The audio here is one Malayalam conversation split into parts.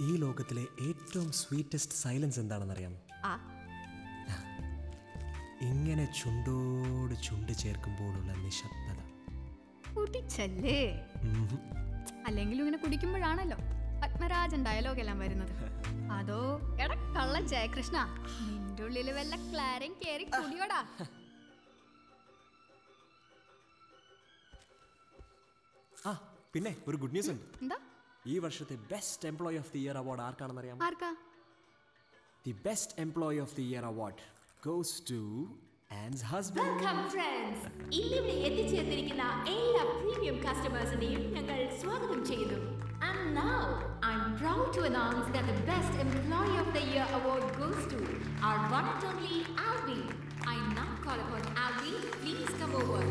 ഈ ലോകത്തിലെ ഏറ്റവും സ്വീറ്റസ്റ്റ് സൈലൻസ് എന്താണെന്നറിയാമോ ഇങ്ങനെ ചുണ്ടോട് ചുണ്ട് ചേർക്കുമ്പോഴുള്ള നിശബ്ദത. കുടിച്ചല്ലേ? അല്ലെങ്കിലും ഇങ്ങനെ കുടിക്കുമ്പോഴാണല്ലോ പത്മരാജൻ ഡയലോഗ് എല്ലാം വരുന്നത്. അതോ എടാ ജയകൃഷ്ണ നിന്റെ ഉള്ളിൽ വല്ല ക്ലാരൻ കേറി കുടിയോടാ. പിന്നെ ഒരു ഗുഡ് ന്യൂസ് ഉണ്ട് എന്താ ഈ വർഷത്തെ best employee of the year award ആർക്കാണെന്നറിയാമോ ആർക്കാ the best employee of the year award goes to and husband welcome friends ഇന്നിവിടെ എത്തിച്ചേർന്നിരിക്കുന്ന എല്ലാ പ്രീമിയം കസ്റ്റമേഴ്സിനെയും ഞങ്ങൾ സ്വാഗതം ചെയ്യുന്നു And now, I'm proud to announce that the Best Employee of the Year award goes to our one and only Albi. I now call upon Albi. Please come over.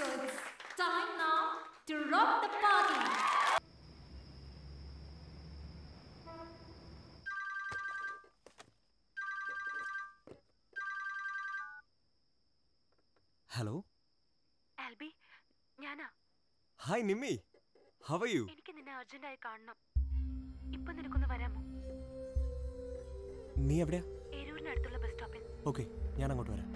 So it's time now to rock the party. Hello Albi ഞാനാ. Hi Nimmi how are you എനിക്ക് നിന്നെ അർജന്റായി കാണണം. ഇപ്പൊ നിനക്കൊന്ന് വരാമോ? നീ എവിടെയാ? ഏരൂരിനടുത്തുള്ള ബസ് സ്റ്റോപ്പിൽ. ഓക്കേ ഞാൻ അങ്ങോട്ട് വരാം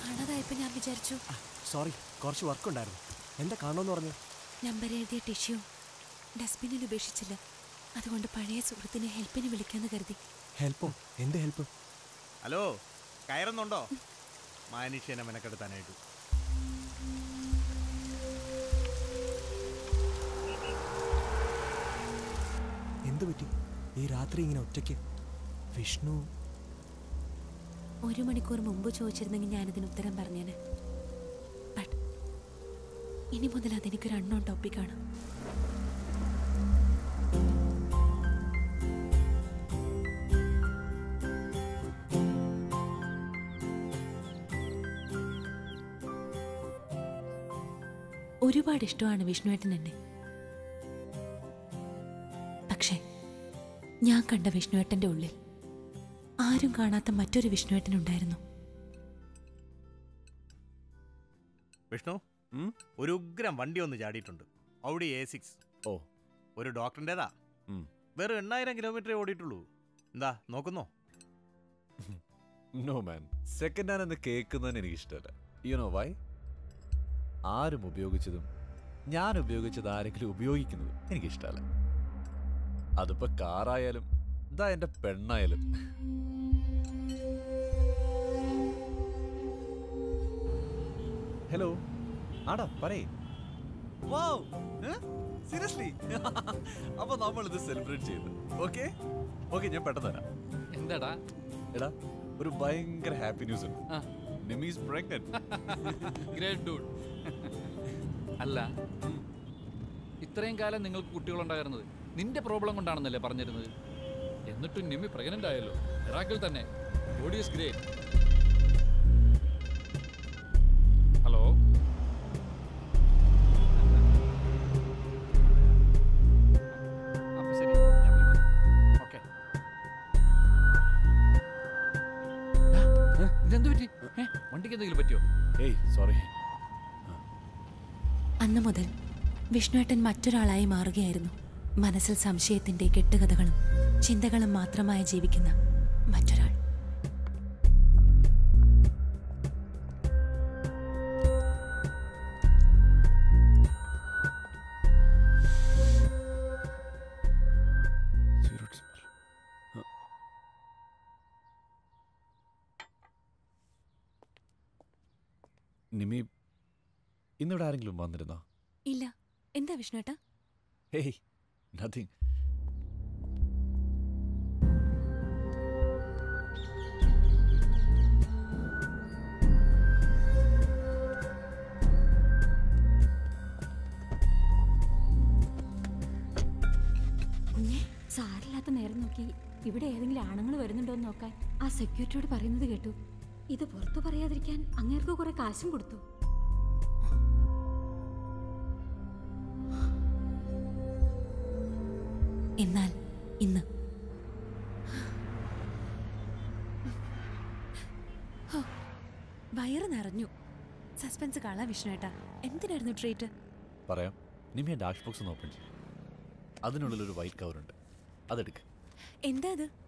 കാണാതായപ്പോ ഞാൻ വിചാരിച്ചു. സോറി കുറച്ച് വർക്ക് ഉണ്ടായിരുന്നു. എന്താ കാണുമെന്ന് പറഞ്ഞു? നമ്പർ എഴുതിയ ടിഷ്യൂ. ഡസ്റ്റ്ബിന്നിൽ ഉപേക്ഷിച്ചില്ല. അതുകൊണ്ട് പഴയ സുഹൃത്തിനെ ഹെൽപ്പിന് വിളിക്കാന്ന് കരുതി. ഹെൽപ്പോ? എന്ത് ഹെൽപ്പ്? ഹലോ കയറുന്നുണ്ടോ? മനുഷ്യനെ മെനക്കെടുത്താനായിട്ട്. എന്ത് പറ്റി? ഈ രാത്രി ഇങ്ങനെ ഒറ്റയ്ക്ക്? വിഷ്ണു? ഒരു മണിക്കൂർ മുമ്പ് ചോദിച്ചിരുന്നെങ്കിൽ ഞാനതിന് ഉത്തരം പറഞ്ഞേനെ. ഇനി മുതൽ അതെനിക്കൊരു ടോപ്പിക് ടോപ്പിക്കാണ് ഒരുപാട് ഇഷ്ടമാണ് വിഷ്ണുവേട്ടൻ എന്നെ. പക്ഷേ ഞാൻ കണ്ട വിഷ്ണുവേട്ടന്റെ ഉള്ളിൽ ആരും കാണാത്ത മറ്റൊരു വിഷ്ണുവേട്ടനുണ്ടായിരുന്നു വിഷ്ണു? ഒരു ഉഗ്രം വണ്ടി ഒന്ന് ചാടിയിട്ടുണ്ട്. ഔഡി എ സിക്സ് ഓ. ഒരു ഡോക്ടറിന്റെതാ. വെറും എണ്ണായിരം കിലോമീറ്റർ ഓടിയിട്ടുള്ളൂ. എന്താ നോക്കുന്നോ? നോ മാൻ സെക്കൻഡ് ഹാൻഡ് എന്ന് കേൾക്കുന്നതിന് എനിക്ക് ഇഷ്ടമല്ല യു നോ വൈ ആരും ഉപയോഗിച്ചതും ഞാൻ ഉപയോഗിച്ചത് ആരെങ്കിലും ഉപയോഗിക്കുന്നതും എനിക്കിഷ്ടമല്ല. അതിപ്പോ കാറായാലും ഇതാ എന്റെ പെണ്ണായാലും. ഹലോ ആടാ പറയേ. സീരിയസ്ലി അപ്പൊ നമ്മൾ ഇത് സെലിബ്രേറ്റ് ചെയ്തു ഓക്കെ ഓക്കെ ഞാൻ പെട്ടെന്ന് തരാം എന്താടാ? എടാ ഒരു ഭയങ്കര ഹാപ്പി ന്യൂസ് ഉണ്ട്. ആ. നിമീസ് പ്രഗ്നന്റ് ഗ്രേറ്റ് ഡൂഡ് അല്ല ഇത്രയും കാലം നിങ്ങൾക്ക് കുട്ടികളുണ്ടായിരുന്നത് നിന്റെ പ്രോബ്ലം കൊണ്ടാണെന്നല്ലേ പറഞ്ഞിരുന്നത്? എന്നിട്ടും നിമി പ്രഗ്നന്റ് ആയല്ലോ. ഇറാഖിൽ തന്നെ. ബോഡി ഈസ് ഗ്രേറ്റ് വണ്ടിക്ക് എന്തെങ്കിലും പറ്റിയോ? ഏയ് സോറി അന്ന് മുതൽ വിഷ്ണുവേട്ടൻ മറ്റൊരാളായി മാറുകയായിരുന്നു. മനസ്സിൽ സംശയത്തിന്റെ കെട്ടുകഥകളും ചിന്തകളും മാത്രമായി ജീവിക്കുന്ന മറ്റൊരാൾ. നിമി ഇന്നിവിടെ ആരെങ്കിലും വന്നിരുന്നോ? ഇല്ല. എന്താ വിഷ്ണുട്ടാ ഹേയ് നത്തിങ് സാരില്ലാത്ത നേരം നോക്കി ഇവിടെ ഏതെങ്കിലും ആണുങ്ങൾ വരുന്നുണ്ടോ എന്ന് നോക്കാൻ ആ സെക്യൂരിറ്റിയോട് പറയുന്നത് കേട്ടു. ഇത് പുറത്തു പറയാതിരിക്കാൻ അങ്ങേർക്ക് കുറെ കാശും കൊടുത്തു. എന്നാൽ ഇന്ന്. വയറ് നിറഞ്ഞു. സസ്പെൻസ് കാണാ വിഷ്ണുവേട്ടാ. എന്തിനായിരുന്നു ട്രീറ്റ്? പറയാം. നിമിയ ഡാഷ് ബോക്സ് ഒന്ന് ഓപ്പൺ ചെയ്യും. അതിനുള്ളിൽ ഒരു വൈറ്റ് കവർ ഉണ്ട് അതെടുക്ക്. എന്താ അത്?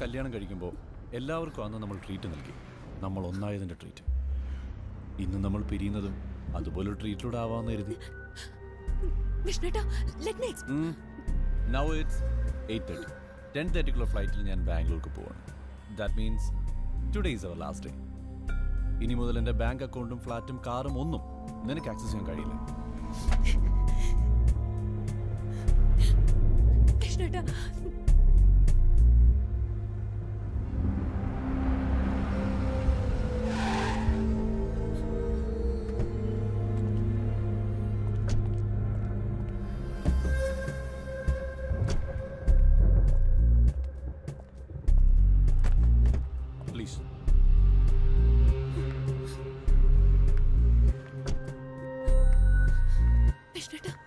കല്യാണം കഴിക്കുമ്പോൾ എല്ലാവർക്കും അന്ന് നമ്മൾ ട്രീറ്റ് നൽകി. നമ്മൾ ഒന്നായതിന്റെ ട്രീറ്റ് ഇന്ന് നമ്മൾ പിരിയുന്നതും അതുപോലെ ട്രീറ്റിലൂടെ ആവാമെന്ന് കരുതി. Now it's eight thirty ten തേർട്ടിക്കുള്ള ഫ്ലൈറ്റിൽ ഞാൻ ബാംഗ്ലൂർക്ക് പോവാണ്. That means today is our last day ഇനി മുതൽ എന്റെ ബാങ്ക് അക്കൗണ്ടും ഫ്ലാറ്റും കാറും ഒന്നും നിനക്ക് ആക്സസ് ചെയ്യാൻ കഴിയില്ല. വിഷ്ണുവേട്ടാ కృష్ణట